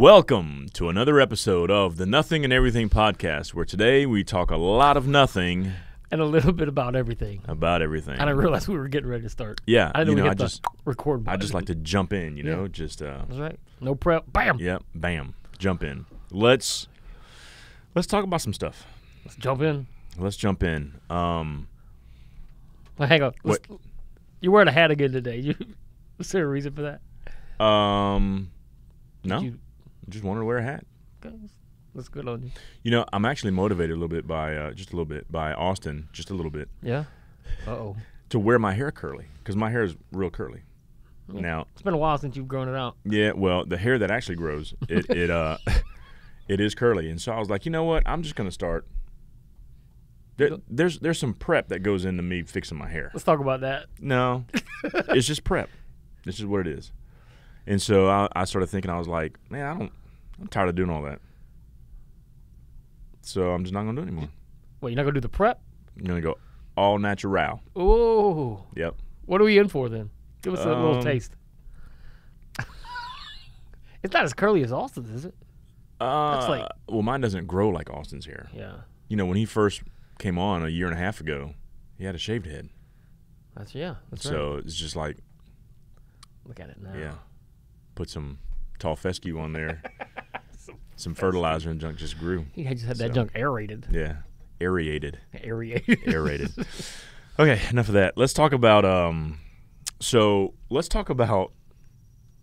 Welcome to another episode of the Nothing and Everything podcast, where today we talk a lot of nothing and a little bit about everything. about everything. I didn't realize we were getting ready to start. yeah, I didn't you know I just record I just like to jump in, you Yeah. know, just uh, That's right. No prep. Bam. yep, bam, jump in. Let's let's talk about some stuff. Let's jump in. Let's jump in. Um, Well, hang on. Let's- You're wearing a hat again today. You, is there a reason for that? um, no, You, just wanted to wear a hat. okay, that's good on you. You know, I'm actually motivated a little bit by uh, just a little bit by Austin, just a little bit, Yeah. Uh oh. to wear my hair curly because my hair is real curly. Yeah. Now, It's been a while since you've grown it out. Yeah, well, the hair that actually grows, it it uh, it is curly, and so I was like, you know what? I'm just gonna start. There, there's there's some prep that goes into me fixing my hair. Let's talk about that. No, it's just prep. This is what it is. And so I, I started thinking, I was like, man, I don't, I'm tired of doing all that. So I'm just not gonna do it anymore. Wait, you're not gonna do the prep? I'm gonna go all natural. Oh. Yep. What are we in for then? Give us a little Um, taste. it's not as curly as Austin's, is it? Uh, like- well, mine doesn't grow like Austin's hair. Yeah. You know, when he first came on a year and a half ago, he had a shaved head. That's yeah. That's right. So it's just like, Look at it now. yeah, put some tall fescue on there, some fertilizer and junk just grew. He just had that So- junk aerated. Yeah, aerated, Aerated. aerated. okay, enough of that. Let's talk about um. So let's talk about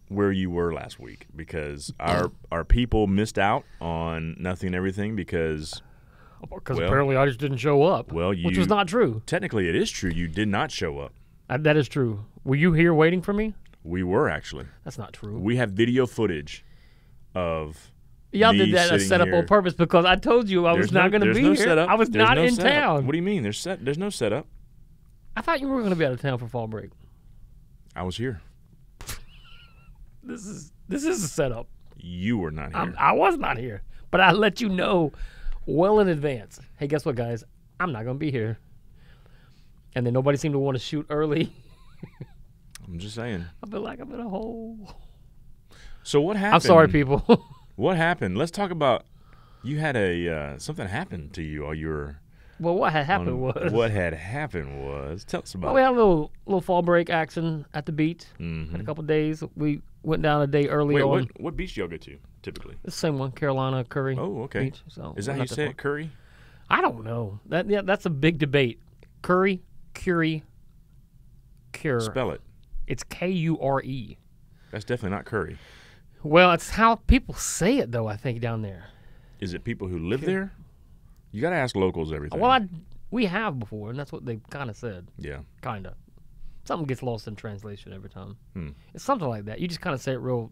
where you were last week because our our people missed out on nothing and everything because Because Well- apparently I just didn't show up. well which was not true. technically it is true you did not show up. Uh, that is true. Were you here waiting for me? We were actually. That's not true. We have video footage of Y'all did that a setup here. on purpose because I told you I was not no- going to be no here. Setup. I was There's not no in setup. town. What do you mean? There's set. There's no setup. I thought you were going to be out of town for fall break. I was here. This is this is a setup. You were not here. I'm, I was not here, but I let you know well in advance. Hey, guess what, guys? I'm not going to be here. And then nobody seemed to want to shoot early. I'm just saying. I feel like I'm in a hole. So what happened? I'm sorry, people. What happened? Let's talk about. You had a uh, something happened to you while you were. well, what had happened on- was What had happened was. Tell us about. Well, we had a little little fall break action at the beach. Mhm. Had a couple days. We went down a day early Wait, on. what what beach do y'all go to typically? The same one, Carolina Curry. Oh, okay. Beach. So Is that how you say it? Curry. I don't know. That yeah, that's a big debate. Curry, Curie, Cure. Spell it. It's K U R E. That's definitely not Curry. Well, it's how people say it though. I think down there. Is it people who live there? You got to ask locals everything. Well, I, we have before, and that's what they kind of said. yeah. Kind of. Something gets lost in translation every time. Hmm. It's something like that. You just kind of say it real,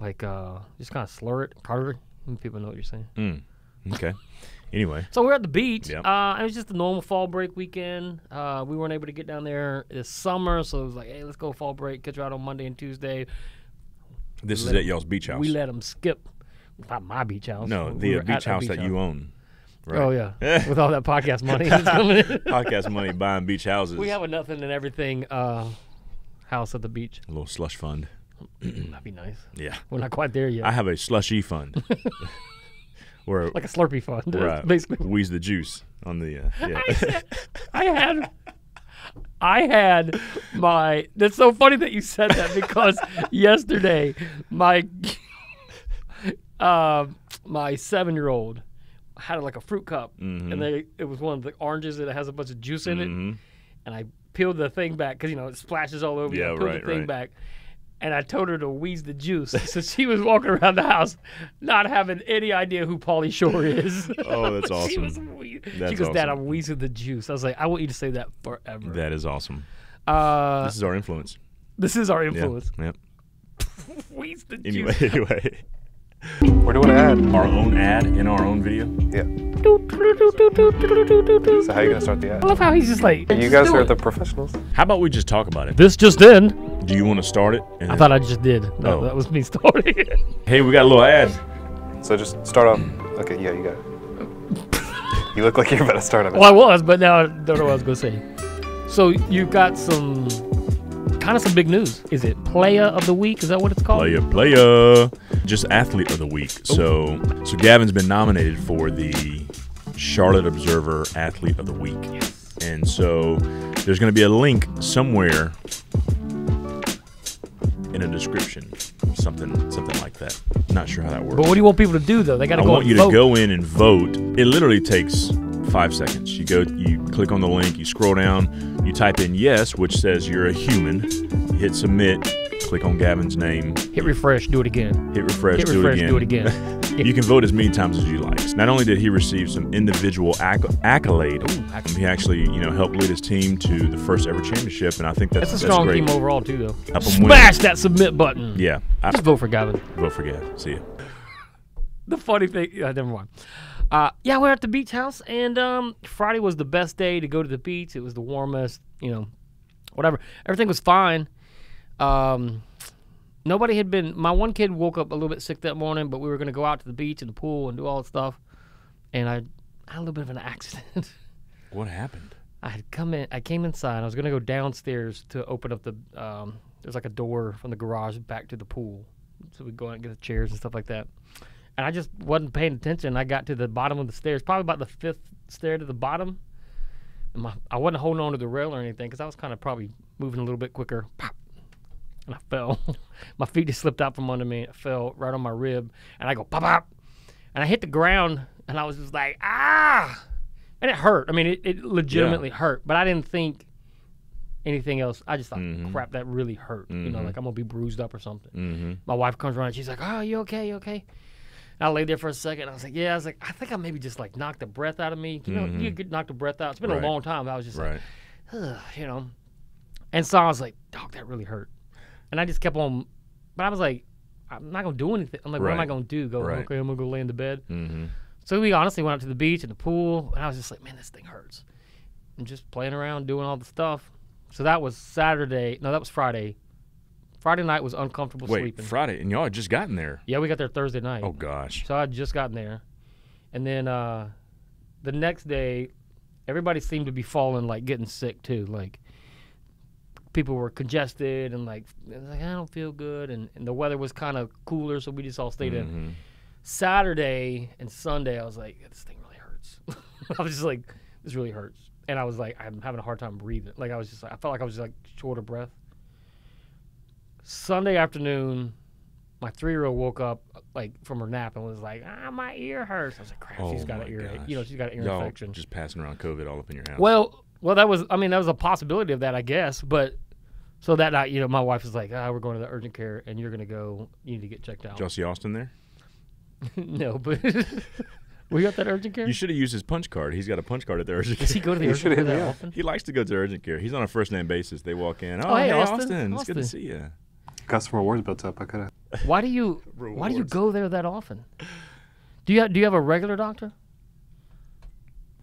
like uh, just kind of slur it, Carter. And people know what you're saying. Mm. Okay. anyway. So we're at the beach. Yep. Uh, it was just a normal fall break weekend. Uh, we weren't able to get down there this summer, so it was like, hey, let's go fall break. Catch you out on Monday and Tuesday. This is at y'all's beach house. We let them skip. Not my beach house. no, the at beach house that you own. Right. Oh yeah, with all that podcast money that's coming in. Podcast money buying beach houses. We have a nothing and everything uh, house at the beach. a little slush fund. That'd be nice. Yeah. We're not quite there yet. I have a slushy fund. where like a Slurpee fund. basically. wheeze the juice on the uh, yeah. I said- I had I had my that's so funny that you said that because yesterday my um my seven year old had like a fruit cup Mhm. and they it was one of the oranges that has a bunch of juice in it Mhm. and I peeled the thing back because you know it splashes all over you. I Yeah, peeled right, the thing right. back and I told her to wheeze the juice so she was walking around the house not having any idea who Pauly Shore is Oh, that's she was awesome. wee- That's she goes, Dad. I'm wheezing the juice. I was like, I want you to say that forever. That is awesome. uh, This is our influence. this is our influence. Yep. Wheeze the Anyway, juice. anyway. We're doing an ad. Our own ad in our own video. Yeah. So So how are you gonna start the ad? I love how he's just like. You just guys are it. the professionals. How about we just talk about it? This just in. Do you want to start it? I thought I just did. No, Oh. that was me starting. It. Hey, we got a little ad. So just start off. Okay, yeah, you got it. You look like you're about to start on it. well, I was, but now I don't know what I was gonna say. So you've got some kind of some big news. Is it Player of the Week? Is that what it's called? Player, player. Just athlete of the week. Oh. So, so Gavin's been nominated for the Charlotte Observer Athlete of the Week, and so there's going to be a link somewhere in a description, something, something like that. Not sure how that works. But what do you want people to do though? They got to go. I want you vote. to go in and vote. It literally takes five seconds. You go, you click on the link, you scroll down, you type in yes, which says you're a human. You hit submit. Click on Gavin's name. Hit refresh. Do it again. Hit refresh. Hit do refresh. it again. Do it again. You can vote as many times as you like. Not only did he receive some individual acc- accolade, accolade. he actually, you know, helped lead his team to the first ever championship, and I think that's, That's a strong great. team overall too, though. Smash that submit button. Yeah, I Just vote for Gavin. vote for Gav. See ya. the funny thing, yeah, never mind. Uh, yeah, we're at the beach house, and um, Friday was the best day to go to the beach. It was the warmest, you know, whatever. Everything was fine. Um, nobody had been. My one kid woke up a little bit sick that morning, but we were going to go out to the beach and the pool and do all that stuff. And I had a little bit of an accident. What happened? I had come in. I came inside. I was gonna go downstairs to open up the. Um, there's like a door from the garage back to the pool, so we go out and get the chairs and stuff like that. And I just wasn't paying attention. I got to the bottom of the stairs, probably about the fifth stair to the bottom. And my, I wasn't holding on to the rail or anything because I was kind of probably moving a little bit quicker. Pop, and I fell. my feet just slipped out from under me. It fell right on my rib, and I go pop pop, and I hit the ground, and I was just like ah and it hurt. I mean, it, it legitimately hurt, but I didn't think anything else. I just thought, crap, that really hurt. You know, like I'm gonna be bruised up or something. Mm-hmm. My wife comes around, she's like, "Oh, you okay? You okay?" And I lay there for a second. I was like, "Yeah." I was like, "I think I maybe just like knocked the breath out of me." You know, you get knocked the breath out. It's been Right. a long time. I was just Right. like, Ugh, you know. And so I was like, "Dog, that really hurt," and I just kept on. But I was like, "I'm not gonna do anything." I'm like, "What am I Right. gonna do? Go? Right. Okay, I'm gonna go lay in the bed." Mm-hmm. So we honestly went out to the beach and the pool, and I was just like, man, this thing hurts. And just playing around, doing all the stuff. So that was Saturday. No, that was Friday. Friday night was uncomfortable Wait, sleeping. Friday, and y'all had just gotten there. yeah, we got there Thursday night. Oh gosh. So I had just gotten there. And then uh, the next day, everybody seemed to be falling, like getting sick too. Like people were congested and like, like I don't feel good. And, and the weather was kind of cooler, so we just all stayed in. Mhm. Saturday and Sunday, I was like, this thing really hurts. I was just like, this really hurts. And I was like, I'm having a hard time breathing. Like, I was just, I felt like I was just like short of breath. Sunday afternoon, my three year old woke up like from her nap and was like, ah, my ear hurts. I was like, crap, she's Oh got an ear, gosh. you know, she's got an ear Y'all infection. just passing around COVID all up in your house. Well, well, that was, I mean, that was a possibility of that, I guess. But so that night, you know, my wife was like, ah, we're going to the urgent care and you're going to go, you need to get checked out. Did y'all see Austin there? no, but we got that urgent care? You should have used his punch card. He's got a punch card at the urgent Does he care. go to the urgent care hit that up. often? He likes to go to urgent care. He's on a first name basis. They walk in. Oh, Oh, hey, hey, Austin. Austin. It's good to see you. Got some rewards built up. I could have. Why do you Why do you go there that often? Do you have, do you have a regular doctor,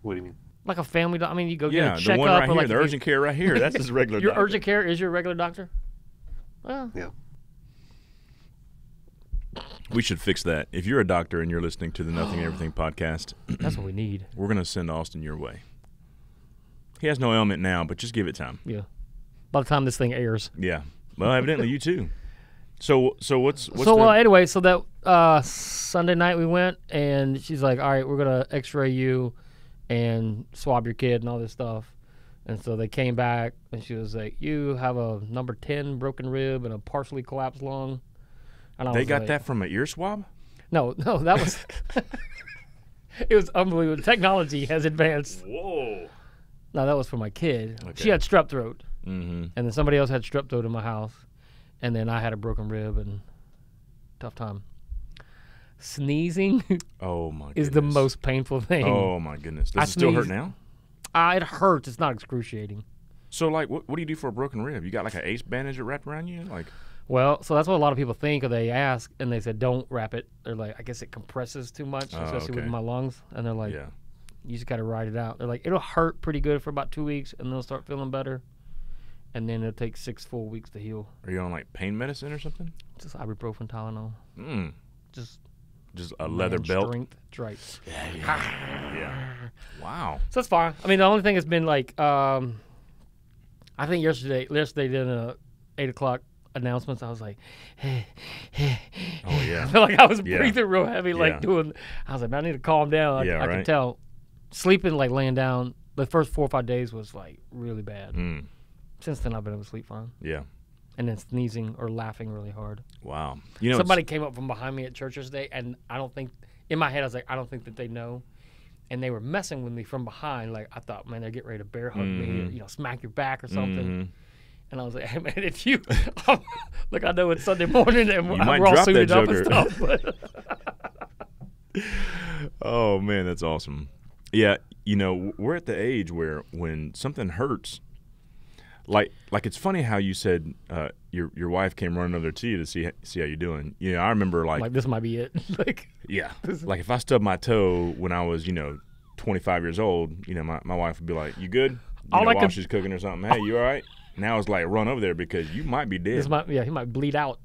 What do you mean? Like a family? doc I mean, you go Yeah, get a checkup. Yeah, the one right here, like the urgent care right here. That's his regular. Your doctor. urgent care is your regular doctor. Well, Yeah. We should fix that. If you're a doctor and you're listening to the Nothing and Everything podcast, that's what we need. we're gonna send Austin your way. He has no ailment now, but just give it time. Yeah. By the time this thing airs. Yeah. Well, evidently you too. So, so what's what's so the, well, anyway, so that uh, Sunday night we went, and she's like, "All right, we're gonna X-ray you, and swab your kid and all this stuff." And so they came back, and she was like, "You have a number ten broken rib and a partially collapsed lung." And I they got like, that from an ear swab? No, no, that was. it was unbelievable. Technology has advanced. Whoa. No, that was for my kid. She had strep throat, Mm-hmm. and then somebody else had strep throat in my house, and then I had a broken rib and tough time. Sneezing Oh my. is the most painful thing. Oh my goodness. Does I it still hurt now? Ah, it hurts. It's not excruciating. So like, what, what do you do for a broken rib? You got like an ace bandage wrapped around you? Like, Well, so that's what a lot of people think, or they ask, and they said, "Don't wrap it." They're like, "I guess it compresses too much, Oh, especially with okay. my lungs." And they're like, yeah. you just got to ride it out. They're like, it'll hurt pretty good for about two weeks, and they'll start feeling better, and then it'll take six full weeks to heal. Are you on like pain medicine or something? Just ibuprofen, Tylenol, Mm. just Just a leather man belt. Strength. That's right. Yeah. Wow. So it's fine. I mean, the only thing has been like, um, I think yesterday, yesterday did a, eight o'clock announcements, I was like, Oh I yeah. felt like I was Yeah. breathing real heavy, like Yeah. doing. I was like, man, I need to calm down. I, Yeah, I right. could tell. Sleeping, like laying down, the first four or five days was like really bad. Mm, Since then, I've been able to sleep fine. yeah. And then sneezing or laughing really hard. Wow. You know, Somebody came up from behind me at church yesterday, and I don't think, in my head, I was like, I don't think that they know. And they were messing with me from behind. Like, I thought, man, they're getting ready to bear hug me, Mhm. or, you know, smack your back or something. Mhm. And I was like, hey, man, if you, look, I know it's Sunday morning and we're, all suited up and stuff. But Oh man, that's awesome. Yeah, you know, we're at the age where when something hurts, like like it's funny how you said uh, your your wife came running over to you to see see how you're doing. You know, I remember like, like, this might be it. like, yeah, like if I stubbed my toe when I was you know 25 years old, you know, my, my wife would be like, "You good?" You All know, I while could- she's cooking or something. Hey, you all right? Now it's like run over there because you might be dead this might, yeah, he might bleed out.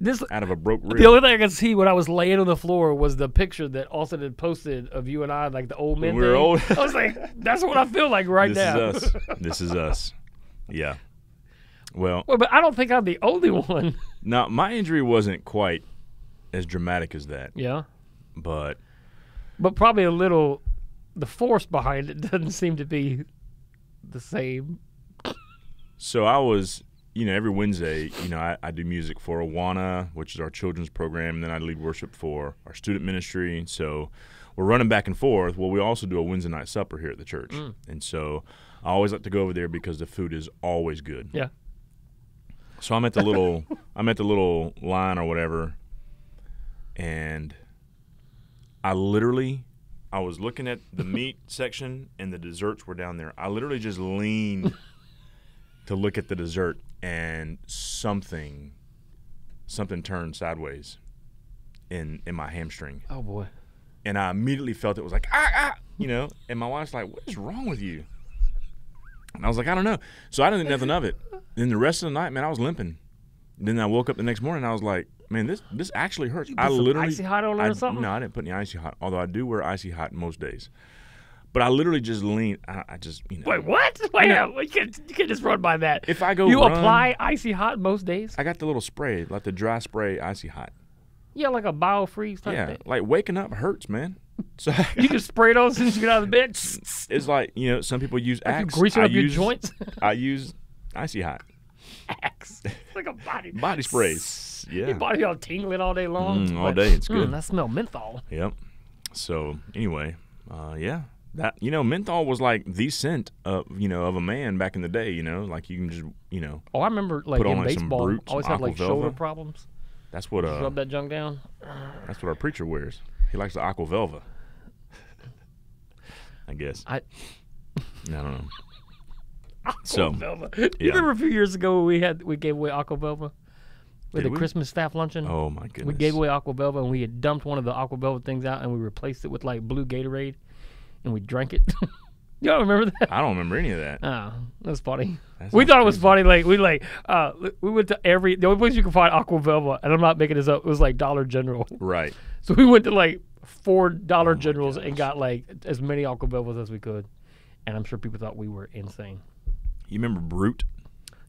This, out of a broke rib. the only thing I could see when I was laying on the floor was the picture that Austin had posted of you and I, like the old men. we were thing. old. I was like, that's what I feel like right this now. This is us. This is us. Yeah. Well, Well, but I don't think I'm the only one. Now, my injury wasn't quite as dramatic as that, yeah. but But probably a little, the force behind it doesn't seem to be the same. so I was, you know, every Wednesday, you know, I, I do music for Awana, which is our children's program, and then I lead worship for our student ministry. So we're running back and forth. Well, we also do a Wednesday night supper here at the church, mm. and so I always like to go over there because the food is always good. Yeah. So I'm at the little I'm at the little line or whatever, and I literally I was looking at the meat section and the desserts were down there. I literally just leaned to look at the dessert and something something turned sideways in in my hamstring. Oh boy. And I immediately felt it was like ah ah you know, and my wife's like, What is wrong with you? And I was like, I don't know. So I didn't think nothing of it. Then the rest of the night, man, I was limping. Then I woke up the next morning and I was like, man, this this actually hurts. You I literally icy hot on it I, or something? No, I didn't put any icy hot. Although I do wear icy hot most days. But I literally just lean. I, I just you know. Wait, what? Wait, Yeah. yeah. you, can't, you can't just run by that. If I go you run- apply icy hot most days? I got the little spray, like the dry spray, icy hot. Yeah, like a biofreeze type Yeah, thing. like waking up hurts, man. So You can spray it on as soon as you get out of the bed. it's like you know, some people use you Axe. greasing I up your use, joints. I use icy hot Axe. like a body. body sprays. Yeah. Your body all tingling all day long. Mm, all Like, day, it's mm, good. that smell menthol. Yep. So anyway, uh, yeah, that you know, menthol was like the scent of you know of a man back in the day. You know, like you can just you know Oh, I remember like Put on, in like, some baseball, Brut, always have like shoulder problems. that's what uh Rub that junk down. that's what our preacher wears. He likes the aqua velva. I guess. I I don't know. So, Velva. You yeah. remember a few years ago we had we gave away Aqua Velva with Did the we? Christmas staff luncheon. Oh my goodness. we gave away Aqua Velva and we had dumped one of the Aqua Velva things out and we replaced it with like blue Gatorade and we drank it. Y'all remember that? I don't remember any of that. Oh, that was funny. That we thought it was funny. Like we like uh we went to every the only place you could find Aqua Velva, and I'm not making this up. It was like Dollar General. Right. So we went to like four Dollar Oh Generals and got like as many Aqua Velvas as we could, and I'm sure people thought we were insane. You remember Brut?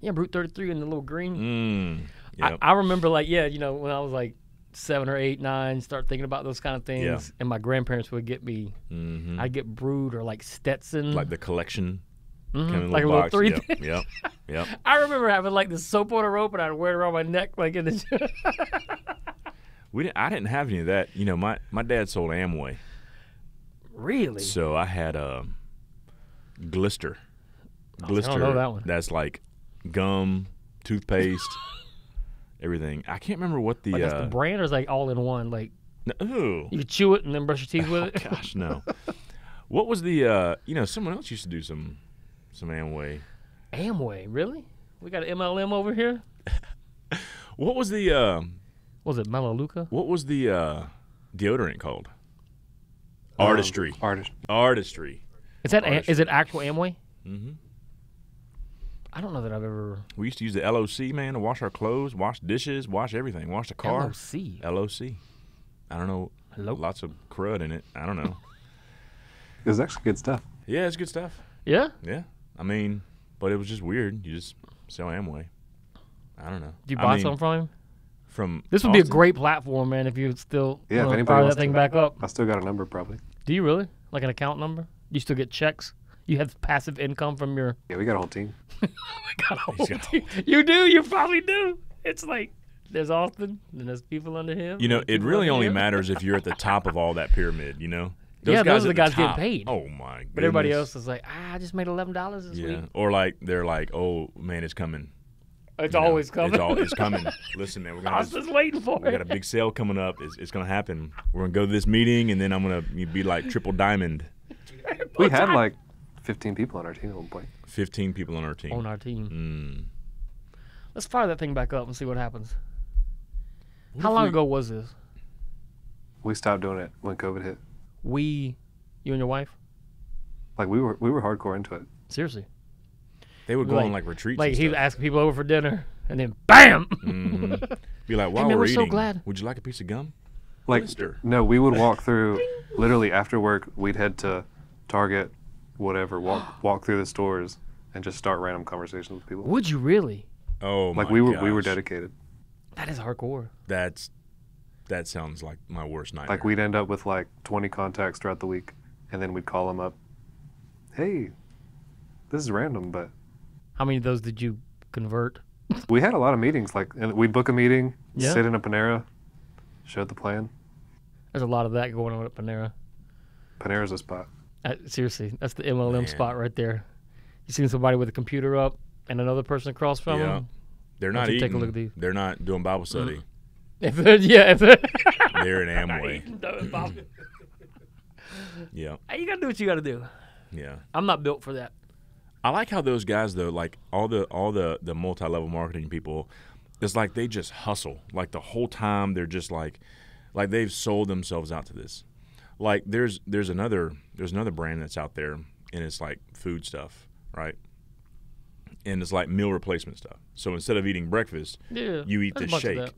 Yeah, Brute 33 in the little green. Mm. Yep. I, I remember like yeah, you know when I was like seven or eight, nine, start thinking about those kind of things, Yeah. and my grandparents would get me. hmm I'd get Brood or like Stetson, Like the collection. Mhm, Kind of like a little little box. three. Yep. thing. Yep. Yep. I remember having like the soap on a rope and I'd wear it around my neck like in the. We didn't, I didn't have any of that. You know, my, my dad sold Amway. really? So I had a Glister. I Glister. don't know that one. That's like gum, toothpaste, everything. I can't remember what the. Like uh, the brand or is like all in one? Like no, ooh. you chew it and then brush your teeth with Oh, it. gosh, no. what was the? uh You know, someone else used to do some some Amway. Amway, really? We got an MLM over here. What was the? uh Was it Melaleuca? What was the uh deodorant called? Um, Artistry. Artist. Artistry. Is that a, is it actual Amway? hmm I don't know that I've ever. We used to use the LOC man to wash our clothes, wash dishes, wash everything, wash the car. LOC. LOC. I don't know. Hello. Lots of crud in it. I don't know. It was actually good stuff. yeah, it's good stuff. Yeah. Yeah. I mean, but it was just weird. You just sell Amway. I don't know. Did you I buy mean, some from him? From? This would be a great platform, man. If you would still Yeah, if wanna anybody fire that thing to- back up. I still got a number probably. Do you really? Like an account number? You still get checks? You have passive income from your. Yeah, we got a whole team. God, He's got a you do. You probably do. It's like there's Austin, and there's people under him. You know, it really only him. matters if you're at the top of all that pyramid. You know. Yeah, those are the guys getting paid. Oh my! God. But everybody else is like, ah, I just made eleven dollars this Yeah, week. or like they're like, oh man, it's coming. It's you know, always coming. It's, all, it's coming. Listen, man, we're gonna have this- just waiting for we got a big sale coming up. It's, it's gonna happen. We're gonna go to this meeting, and then I'm gonna be like triple diamond. We had like 15 people on our team at one point. Fifteen people on our team. on our team. Mm. Let's fire that thing back up and see what happens. What How long we- ago was this? We stopped doing it when COVID hit. We, you and your wife? Like we were we were hardcore into it. Seriously. They would go Like- on like retreats. Like he'd ask people over for dinner, and then BAM! Mhm. Be like, while man, we're we're so eating, glad. would you like a piece of gum? Like Blister. no, we would walk through literally after work. We'd head to Target, whatever. Walk walk through the stores and just start random conversations with people. Would you really? Oh my Like we were we were dedicated. That is hardcore. That's that sounds like my worst nightmare. Like we'd end up with like 20 contacts throughout the week, and then we'd call them up. Hey, this is random, but How many of those did you convert? we had a lot of meetings. Like and we'd book a meeting, Yeah. sit in a Panera, show the plan. There's a lot of that going on at Panera. Panera's a spot. Uh, seriously, that's the MLM Man. spot right there. You seen somebody with a computer up and another person across from Yeah. them? they're not don't eating. take a look at these? They're not doing Bible study. If they're- yeah, if they're They're in Amway. eating those box- Yeah, Hey, you gotta do what you gotta do. yeah. I'm not built for that. I like how those guys though, like all the all the the multi level marketing people, it's like they just hustle. Like the whole time they're just like, like they've sold themselves out to this. Like there's there's another there's another brand that's out there and it's like food stuff, right? And it's like meal replacement stuff. So instead of eating breakfast, Yeah, you eat there's the a bunch of shake,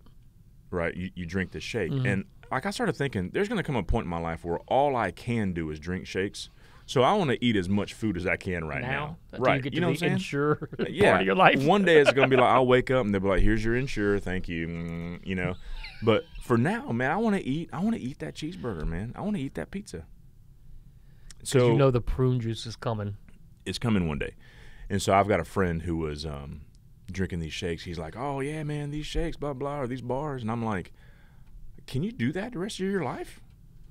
right? You, you drink the shake. Mm-hmm. And like I started thinking, there's going to come a point in my life where all I can do is drink shakes. So I want to eat as much food as I can right now. now, right. you get to know what I'm saying? Ensure yeah. part of your life. One day it's gonna be like I'll wake up and they'll be like, "Here's your Ensure, thank you," mm, you know. But for now, man, I want to eat. I want to eat that cheeseburger, man. I want to eat that pizza. So you know the prune juice is coming. it's coming one day, and so I've got a friend who was um, drinking these shakes. He's like, "Oh yeah, man, these shakes, blah blah, or these bars," and I'm like, "Can you do that the rest of your life?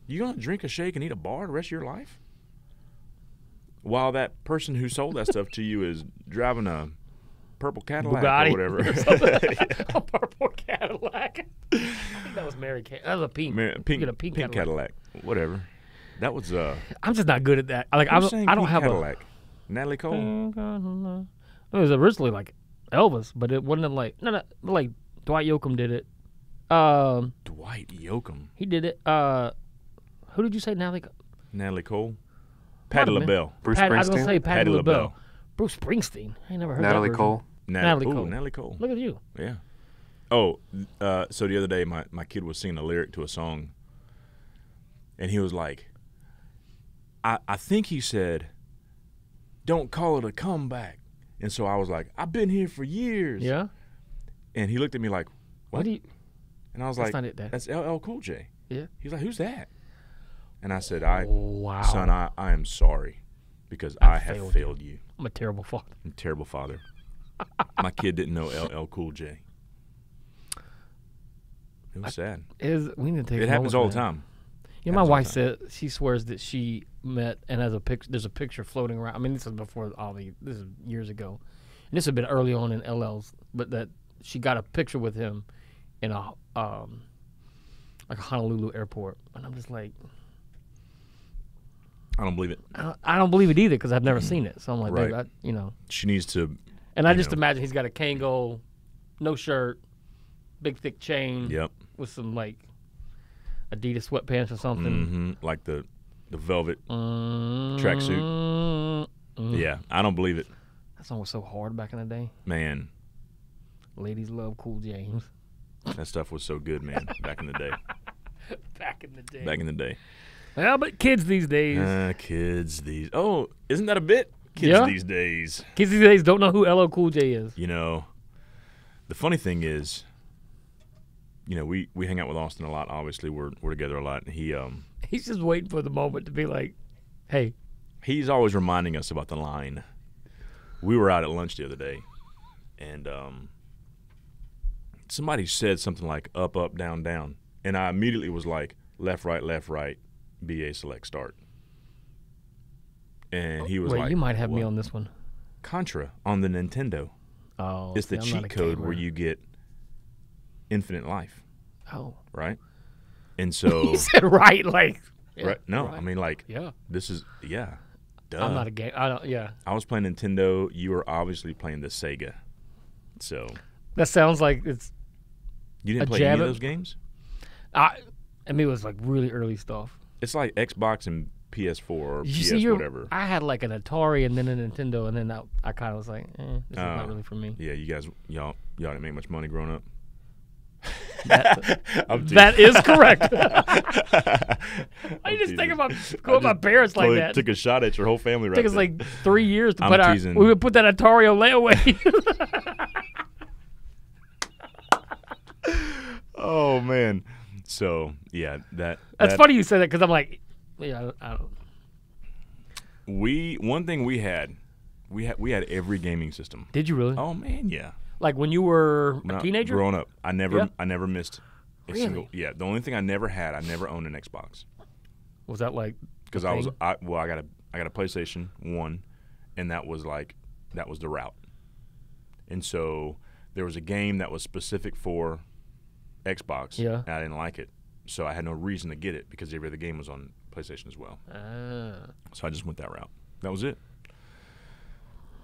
You gonna drink a shake and eat a bar the rest of your life?" While that person who sold that stuff to you is driving a purple Cadillac Bugatti or whatever. a purple Cadillac. I think that was Mary Kay. That was a pink. Man, pink, a pink Cadillac. whatever. That was uh. I'm just not good at that. Like I'm, I don't Pink have Cadillac. Natalie Cole. a. It was originally like Elvis, but it wasn't like no, no, like Dwight Yoakam did it. Um, Dwight Yoakam. he did it. Uh, who did you say? Like Natalie Cole. Might Patti. LaBelle. Bruce Pat, I was gonna say Patti, Patti LaBelle. LaBelle. Bruce Springsteen. I ain't never heard Natalie that version. Cole. Nat- Natalie ooh, Cole. Natalie Cole. Look at you. Yeah. Oh, uh, so the other day my, my kid was singing a lyric to a song, and he was like, I, I think he said, don't call it a comeback. And so I was like, I've been here for years. Yeah. And he looked at me like, What What? do you? and I was That's like, not it, Dad. that's LL Cool J. Yeah. He's like, who's that? And I said, I, Wow. son, I, I am sorry because I, I have failed failed, you. you. I'm a terrible father. I'm a terrible father. My kid didn't know LL Cool J. It was sad. It is we need to take. It happens all the time. You know, my wife said she swears that she met and has a picture. There's a picture floating around. I mean, this is before all the. This is years ago, and this had been early on in LL's. But that she got a picture with him in a um like a Honolulu airport, and I'm just like, I don't believe it. I don't, I don't believe it either because I've never seen it. So I'm like. Right. I, you know, She needs to. and I just know. imagine he's got a Kangol, no shirt, big thick chain Yep. with some like Adidas sweatpants or something. hmm Like the the velvet. Mm, Tracksuit. mm. Yeah, I don't believe it, That song was so hard back in the day. man. Ladies love Cool James. That stuff was so good, man. Back in the day. Back in the day. Back in the day. Well, but kids these days, Uh, kids these. Oh, isn't that a bit? Kids Yeah. these days. kids these days don't know who LL Cool J is. You know, the funny thing is, you know, we we hang out with Austin a lot. Obviously, we're we're together a lot. And he um He's just waiting for the moment to be like, "Hey, he's always reminding us about the line. We were out at lunch the other day, and um, somebody said something like "up, up, down, down," and I immediately was like, "Left, right, left, right, BA select start." And he was wait, like, you might have me on this one." Contra on the Nintendo. Oh, It's the see, I'm not cheat code where you get infinite life, Oh, right? And so, he said right, like. yeah, right? No, I mean like yeah. this is yeah. Duh. I'm not a game. I don't. Yeah, I was playing Nintendo. You were obviously playing the Sega. So that sounds like it's. you didn't A play any of those games. I. I mean, it was like really early stuff. It's like Xbox and PS4 or You PS see, whatever. I had like an Atari and then a Nintendo, and then I, I kind of was like, eh, this is Oh. not really for me. Yeah, you guys, y'all, y'all didn't make much money growing up. That, that is correct. I just teasing. think about going my parents like that. Took a shot at your whole family. Right It took us there. like three years to I'm put our. We would put that Atari on layaway. oh man. So yeah, that That's that- funny you said that because I'm like, yeah, I don't. We one thing we had, we had we had every gaming system. Did you really? Oh man, yeah. Like when you were When a teenager? growing up, I never Yeah? I never missed a Really? single. Yeah, the only thing I never had, I never owned an Xbox. Was that like? because I was? I well I got a I got a PlayStation one, and that was like that was the route, and so there was a game that was specific for Xbox. Yeah. and I didn't like it, so I had no reason to get it because every other game was on PlayStation as well. Ah, So I just went that route. That was it.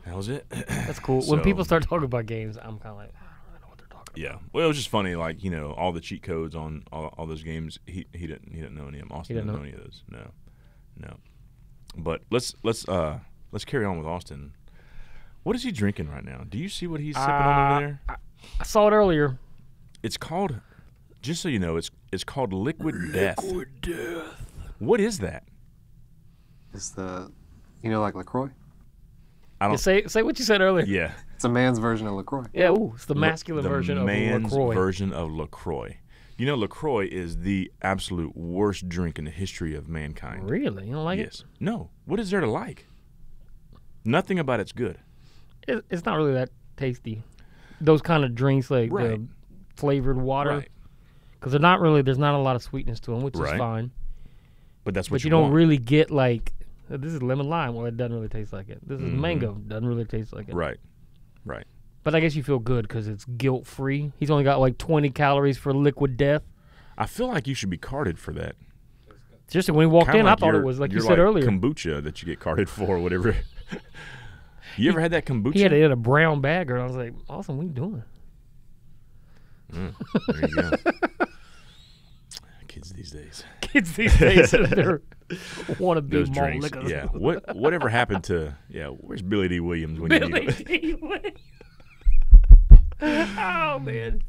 That was it. that's cool. when people start talking about games, I'm kind of like, I don't really know what they're talking Yeah. Well, it was just funny, like you know, all the cheat codes on all, all those games. He he didn't he didn't know any of them. Austin didn't didn't know know? any of those. No, no. But let's let's uh let's carry on with Austin. What is he drinking right now? Do you see what he's sipping on Uh, over there? about. I saw it earlier. It's called. Just so you know, it's it's called Liquid Liquid Death. Liquid Death. What is that? It's the, you know, like Lacroix. I don't. say say what you said earlier. Yeah. It's a man's version of Lacroix. Yeah, ooh, it's the masculine the version of man's LaCroix. version of Lacroix. You know, Lacroix is the absolute worst drink in the history of mankind. Really? You don't like yes. No. What is there to like? Nothing about it's good. it? it? It's not really that tasty. Those kind of drinks, like Right. the flavored water, Right. Because they're not really. There's not a lot of sweetness to them, which Right. is fine. But that's what But you, don't want. really get like this is lemon lime. Well, it doesn't really taste like it. This is Mhm. mango. Doesn't really taste like it. Right. Right. But I guess you feel good because it's guilt free. He's only got like 20 calories for liquid death. I feel like you should be carded for that. Just when we walked Kinda in, like I thought it was like you said earlier. kombucha that you get carded for, whatever. you ever had that kombucha? he had it in a brown bag, and I was like, "Awesome, what are you doing?" Mm, there you go. Kids these days. Kids these days, they want to be Those malt drinks. liquors. Yeah. What whatever happened to yeah, where's Billy Dee Williams when you Billy need him? D. Williams. oh man.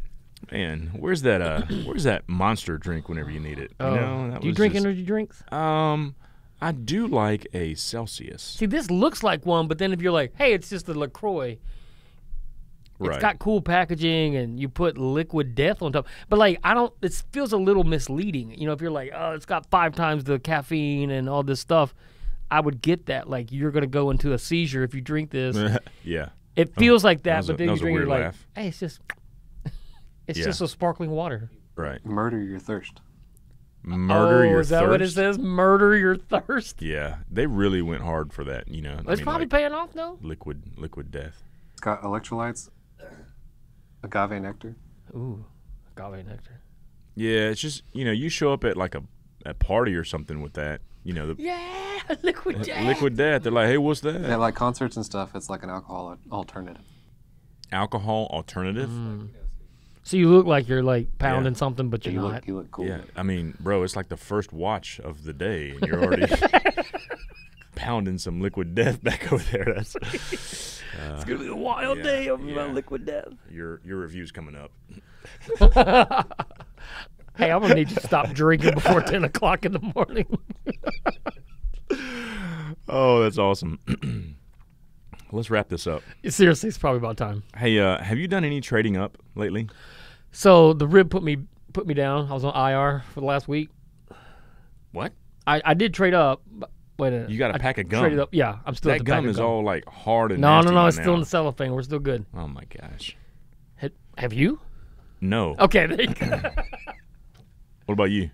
Man, where's that uh where's that monster drink whenever you need it? You Oh. know, that Do you was drink just- energy drinks? Um I do like a Celsius. See, this looks like one, but then if you're like, "Hey, it's just a Lacroix," right. It's got cool packaging and you put liquid death on top. But like I don't it feels a little misleading. You know, if you're like, oh, it's got five times the caffeine and all this stuff, I would get that. Like you're gonna go into a seizure if you drink this. yeah. It feels like that, was but a- then that you drink it weird like, laugh. hey, it's just it's Yeah. just a sparkling water. Right. Murder your thirst. Murder oh, your is that thirst. what it says? Murder your thirst. Yeah, they really went hard for that. You know, I it's mean, probably like paying off though. liquid, liquid death. It's got electrolytes, agave nectar. Ooh, agave nectar. Yeah, it's just you know, you show up at like a, a party or something with that. You know, the Yeah, liquid death. liquid death. They're like, hey, what's that? At like concerts and stuff, it's like an alcohol alternative. Alcohol alternative. Mm. So you look like you're like pounding something, but you're You not. look, you look cool. Yeah, I mean, bro, it's like the first watch of the day, and you're already pounding some liquid death back over there. That's It's gonna be a wild yeah, day of uh, yeah. liquid death. your your review's coming up. Hey, I'm gonna need you to stop drinking before ten o'clock in the morning. Oh, that's awesome. let's wrap this up. Seriously, it's probably about time. Hey, uh, have you done any trading up lately? So the rib put me put me down. I was on IR for the last week. What? I, I did trade up. But wait a minute. You got a I pack of gum. Traded up. Yeah, I'm still at That the pack gum of is all like hard and No, nasty no, no. by It's still now. in the cellophane. We're still good. Oh my gosh. Ha- Have you? No. Okay, there you go. What about you?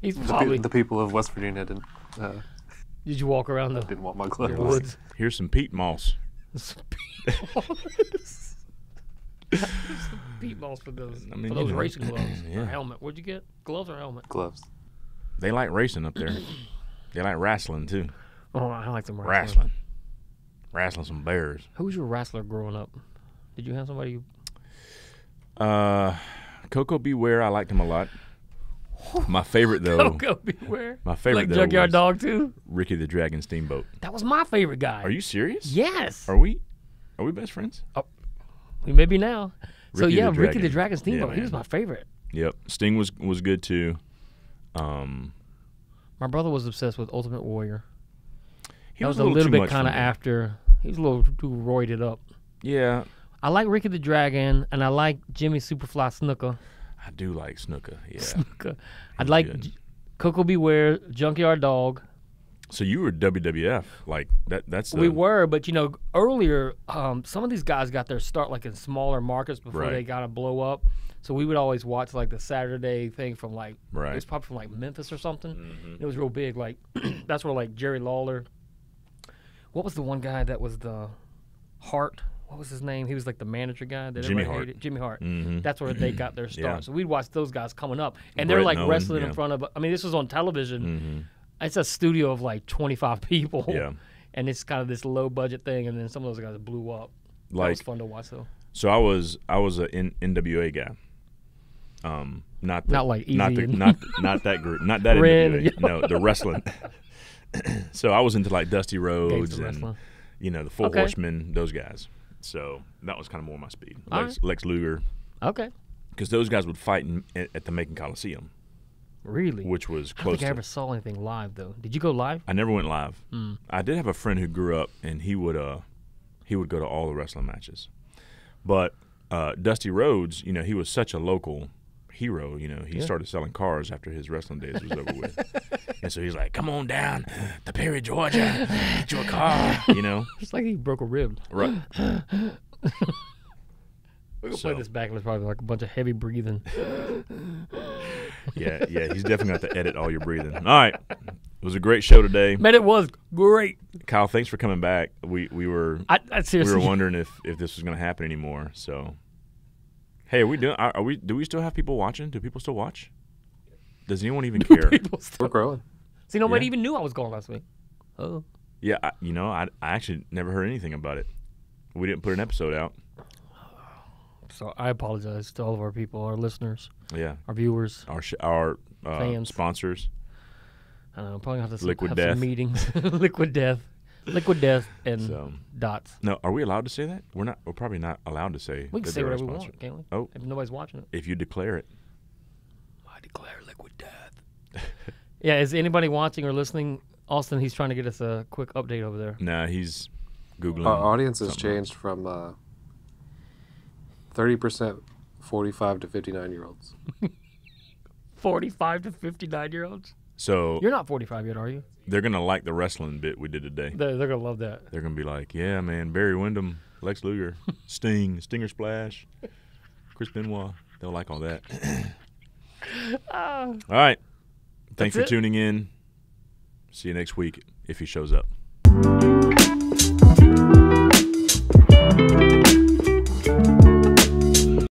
He's The, pe- probably. the people of West Virginia didn't uh, Did you walk around the didn't want my gloves. woods? Here's some peat moss. Peat balls for those I mean, for you those know. racing gloves Yeah. or helmet. What'd you get? Gloves or helmet? Gloves. They like racing up there. they like wrestling too. Oh, I like some wrestling. Wrestling. Wrestling some bears. Who was your wrestler growing up? Did you have somebody? You... Uh, Koko B. Ware, I liked him a lot. My favorite though, Koko B. Ware. my favorite Like though Junkyard Dog too. Ricky the Dragon Steamboat. That was my favorite guy. Are you serious? Yes. Are we? Are we best friends? we may be now. so Ricky the yeah, Ricky the Dragon Yeah, Steamboat. he was my favorite. Yep. Sting was was good too. Um, My brother was obsessed with Ultimate Warrior. he that was, a a little, too bit kind of after. He was a little too roided up. Yeah, I like Ricky the Dragon, and I like Jimmy Superfly Snuka. I do like Snuka. Yeah. Snuka. I'd like good. Koko B. Ware, Junkyard Dog. so you were WWF like that? That's the, We were, but you know, earlier, um, some of these guys got their start like in smaller markets before Right. they got to blow up. So we would always watch like the Saturday thing from like Right. it was probably from like Memphis or something. Mhm. It was real big. Like that's where like Jerry Lawler. What was the one guy that was the Hart? What was his name? He was like the manager guy that Jimmy everybody Hart. hated. Jimmy Hart. Mhm. That's where they got their start. Yeah. So we'd watch those guys coming up, and they're Brett like Nolan, wrestling yeah. in front of. I mean, this was on television. Mhm. It's a studio of like 25 people. Yeah. And it's kind of this low budget thing, and then some of those guys blew up. that Like was fun to watch, though. So I was I was a N- NWA guy. Um, not the, Not like not Easy the, not not that group, not that NWA. No, the wrestling. so I was into like Dusty Rhodes and you know the Four Okay. Horsemen, those guys. So that was kind of more my speed. Lex, Lex Luger, Okay. because those guys would fight in, at, the Macon Coliseum, Really? which was close. I think I to, ever saw anything live, though. Did you go live? I never went live. Mm. I did have a friend who grew up, and he would uh he would go to all the wrestling matches. But uh, Dusty Rhodes, you know, he was such a local hero. You know, he Yeah. started selling cars after his wrestling days was over with, and so he's like, "Come on down to Perry, Georgia, get you a car." You know, It's like he broke a rib. right? We can So- play this back, and it's probably like a bunch of heavy breathing. Yeah, yeah. He's definitely got to edit all your breathing. All right, it was a great show today, Man, it was great. Kyle. Thanks for coming back. We we were I, I we were wondering if if this was going to happen anymore. So, hey, are we doing? Are, are we? Do we still have people watching? Do people still watch? Does anyone even care? people We're growing. See, nobody Yeah. even knew I was going last week. Oh. yeah, I, you know, I I actually never heard anything about it. We didn't put an episode out. So I apologize to all of our people, our listeners, Yeah, our viewers. our sh- our uh, Fans. sponsors. I don't know, probably gonna have to Liquid have Death. some meetings. Liquid death, liquid death, and So dots. no, are we allowed to say that? We're not. We're probably not allowed to say. We can that say whatever we want, can't we? Oh. if nobody's watching it. If you declare it, I declare liquid death. yeah, is anybody watching or listening? Austin, he's trying to get us a quick update over there. nah, he's googling. Our audience has changed from uh, thirty percent forty-five to fifty-nine year olds. 45 to 59 year olds. So You're not 45 yet, are you? They're gonna like the wrestling bit we did today. They're, they're gonna love that. They're gonna be like, yeah, man, Barry Windham, Lex Luger, Sting, Stinger Splash, Chris Benoit. They'll like all that. Ah. all right. Thanks That's for it. tuning in. See you next week if he shows up.